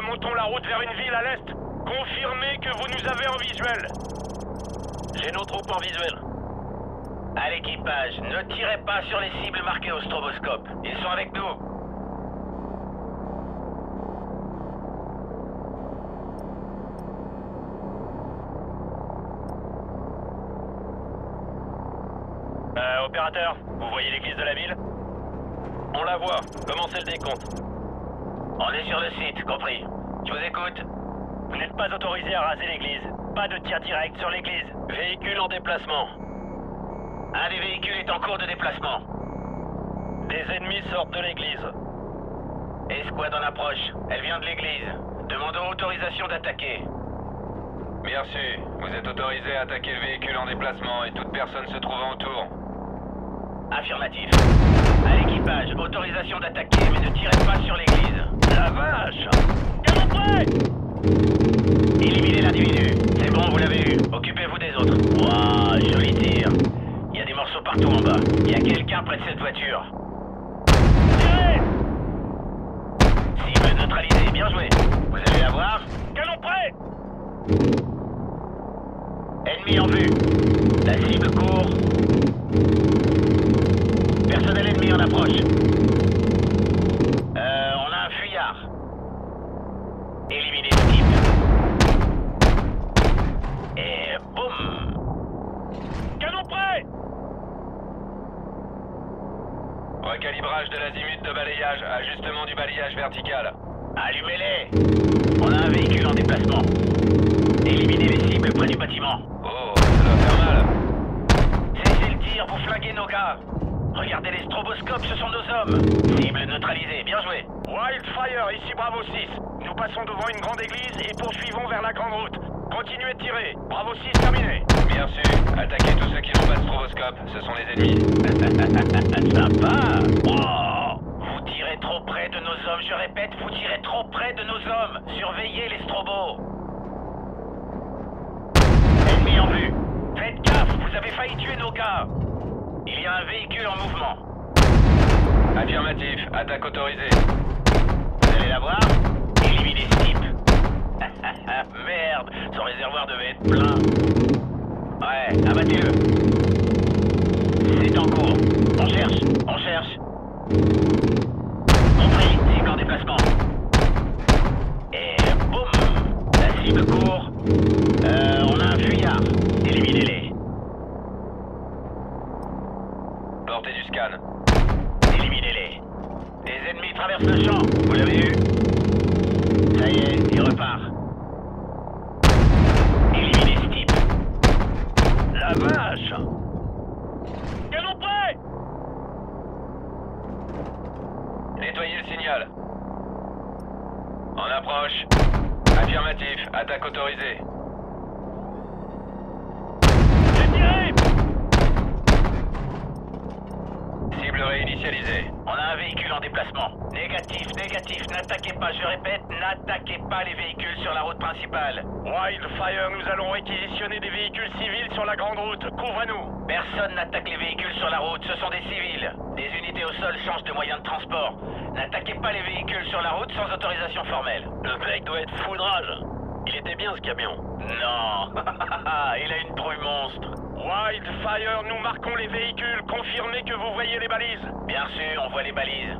Remontons la route vers une ville à l'est. Confirmez que vous nous avez en visuel. J'ai nos troupes en visuel. À l'équipage, ne tirez pas sur les cibles marquées au stroboscope. Ils sont avec nous. Euh, opérateur, vous voyez l'église de la ville? On la voit. Commencez le décompte? On est sur le site, compris. Je vous écoute. Vous n'êtes pas autorisé à raser l'église. Pas de tir direct sur l'église. Véhicule en déplacement. Un des véhicules est en cours de déplacement. Des ennemis sortent de l'église. Escouade en approche. Elle vient de l'église. Demandons autorisation d'attaquer. Bien sûr, vous êtes autorisé à attaquer le véhicule en déplacement et toute personne se trouvant autour. Affirmatif. À l'équipage, autorisation d'attaquer, mais ne tirez pas sur l'église. Éliminez l'individu. C'est bon, vous l'avez eu. Occupez-vous des autres. Waouh, joli tir. Il y a des morceaux partout en bas. Il y a quelqu'un près de cette voiture. Tirez Cible neutralisée, bien joué. Vous allez la voir Canon prêt Ennemi en vue. La cible court. Personnel ennemi en approche. Euh, on a un fuyard. Éliminez le type. Et boum Canon prêt Recalibrage de l'azimut de balayage, ajustement du balayage vertical. Allumez-les On a un véhicule en déplacement. Éliminez les cibles près du bâtiment. Oh, ça doit faire mal. Cessez le tir, vous flinguez nos gars Regardez les stroboscopes, ce sont nos hommes Cible neutralisée, bien joué Wildfire, ici Bravo 6. Nous passons devant une grande église et poursuivons vers la grande route. Continuez de tirer. Bravo 6 terminé. Bien sûr, attaquez tous ceux qui n'ont pas de stroboscope, ce sont les ennemis. Sympa Oh Vous tirez trop près de nos hommes, je répète, vous tirez trop près de nos hommes Surveillez les strobos Ennemi en vue Faites gaffe, vous avez failli tuer nos gars Il y a un véhicule en mouvement. Affirmatif, attaque autorisée. Vous allez la voir Éliminez ce type. Merde, son réservoir devait être plein. C'est en cours. On cherche, on cherche. Compris, cible en déplacement. Et boum La cible court. Euh, on a un fuyard. Éliminez-les. Portée du scan. Éliminez-les. Des ennemis traversent le champ. Signal. En approche. Affirmatif, attaque autorisée. J'ai tiré Cible réinitialisée. En déplacement. Négatif, négatif, n'attaquez pas, je répète, n'attaquez pas les véhicules sur la route principale. Wildfire, nous allons réquisitionner des véhicules civils sur la grande route. Couvre-nous Personne n'attaque les véhicules sur la route, ce sont des civils. Des unités au sol changent de moyen de transport. N'attaquez pas les véhicules sur la route sans autorisation formelle. Le mec doit être fou de rage. Il était bien ce camion. Non, il a une trouille monstre. Wildfire, nous marquons les véhicules. Confirmez que vous voyez les balises. Bien sûr, on voit les balises.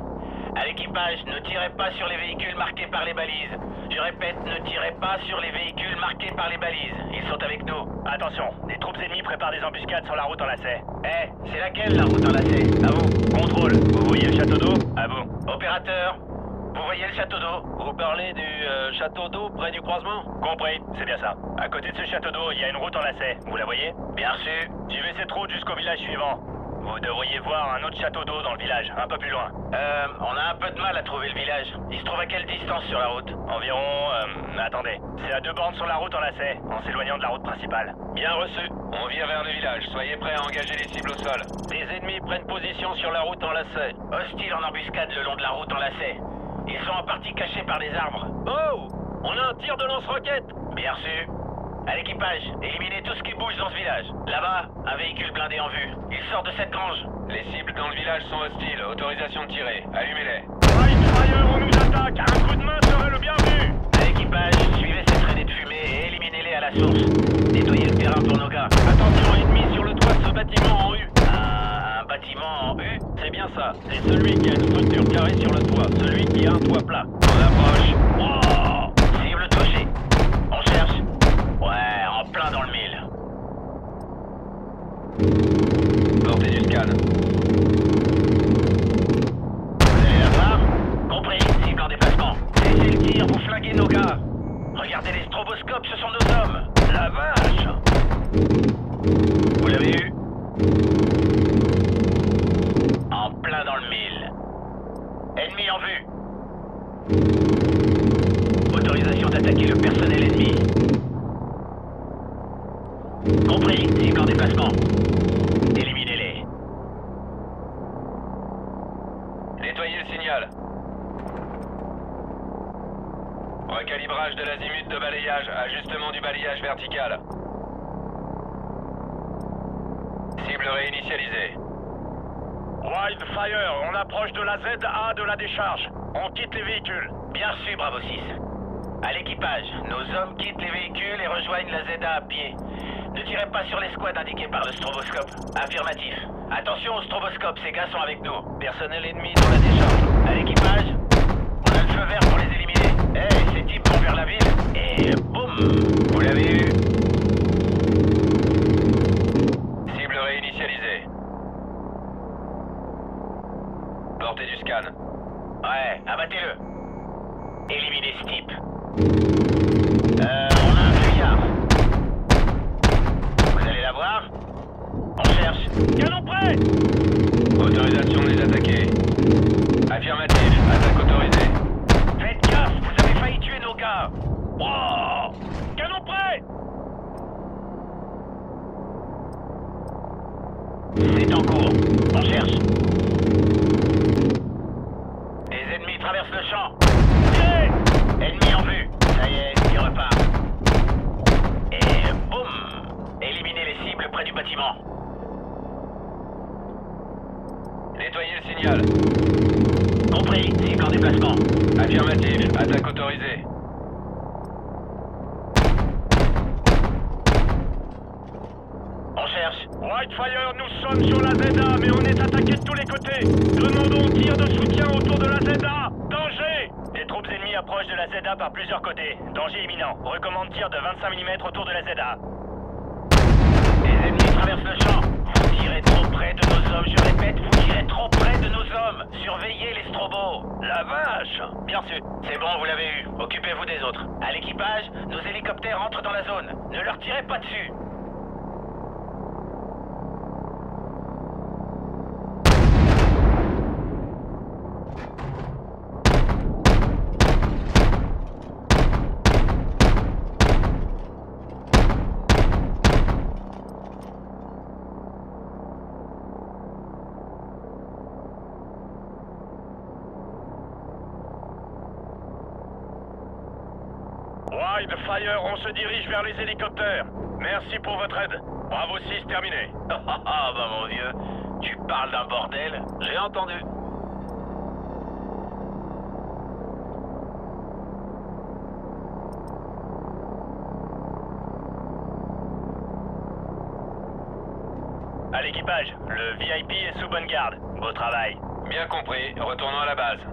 À l'équipage, ne tirez pas sur les véhicules marqués par les balises. Je répète, ne tirez pas sur les véhicules marqués par les balises. Ils sont avec nous. Attention, des troupes ennemies préparent des embuscades sur la route en lacet. Eh, c'est laquelle la route en lacet? À vous. Contrôle, vous voyez le château d'eau? À vous. Opérateur, vous voyez le château d'eau? Vous parlez du euh, château d'eau près du croisement? Compris, c'est bien ça. À côté de ce château d'eau, il y a une route en lacet. Vous la voyez? Bien sûr. Suivez cette route jusqu'au village suivant. Vous devriez voir un autre château d'eau dans le village, un peu plus loin. Euh, on a un peu de mal à trouver le village. Il se trouve à quelle distance sur la route? Environ... euh, attendez. C'est à deux bornes sur la route en lacet, en s'éloignant de la route principale. Bien reçu. On vire vers le village, soyez prêts à engager les cibles au sol. Les ennemis prennent position sur la route en lacet. Hostile en embuscade le long de la route en lacet. Ils sont en partie cachés par les arbres. Oh On a un tir de lance-roquette Bien reçu. À l'équipage, éliminez tout ce qui bouge dans ce village. Là-bas, un véhicule blindé en vue. Il sort de cette grange. Les cibles dans le village sont hostiles. Autorisation de tirer. Allumez-les. Ailleurs, on nous attaque Un coup de main serait le bienvenu À l'équipage, suivez ces traînées de fumée et éliminez-les à la source. Nettoyez le terrain pour nos gars. Attention, ennemis sur le toit de ce bâtiment en U. un, un bâtiment en U c'est bien ça. C'est celui qui a une structure carrée sur le toit. Celui qui a un toit plat. On approche. Oh Cible touchée. On cherche. Ouais, en plein dans le mille. Portée du scan. Le signal. Recalibrage de l'azimut de balayage. Ajustement du balayage vertical. Cible réinitialisée. Wildfire, on approche de la ZA de la décharge. On quitte les véhicules. Bien reçu, Bravo 6. À l'équipage, nos hommes quittent les véhicules et rejoignent la ZA à pied. Ne tirez pas sur les squads indiqués par le stroboscope. Affirmatif. Attention au stroboscope, ces gars sont avec nous. Personnel ennemi dans la décharge. À l'équipage, on a le feu vert pour les éliminer. Hey, ces types vont vers la ville et boum Vous l'avez eu Cible réinitialisée. Portée du scan. Ouais, abattez-le. Éliminez ce type. Euh, on a un fuyard. Vous allez la voir. Canon prêt Autorisation de les attaquer. Affirmatif. Attaque autorisée. Faites gaffe, vous avez failli tuer nos gars. Oh Canon prêt C'est en cours. On cherche. Les ennemis traversent le champ. Tirez Ennemi en vue. Ça y est, il repart. Et boum Éliminez les cibles près du bâtiment. Nettoyez le signal. Compris, cible en déplacement. Affirmatif. Attaque autorisée. On cherche. Whitefire, nous sommes sur la ZA, mais on est attaqué de tous les côtés. Demandons tir de soutien autour de la ZA. Danger Des troupes ennemies approchent de la ZA par plusieurs côtés. Danger imminent. Recommande tir de 25 mm autour de la ZA. Les ennemis traversent le champ. Vous tirez trop près de nos hommes, je répète, vous tirez trop près de nos hommes. Surveillez les strobos. La vache Bien sûr. C'est bon, vous l'avez eu. Occupez-vous des autres. À l'équipage, nos hélicoptères entrent dans la zone. Ne leur tirez pas dessus. Wildfire, on se dirige vers les hélicoptères. Merci pour votre aide. Bravo 6, terminé. Ah bah mon vieux, tu parles d'un bordel J'ai entendu. À l'équipage, le VIP est sous bonne garde. Beau travail. Bien compris. Retournons à la base.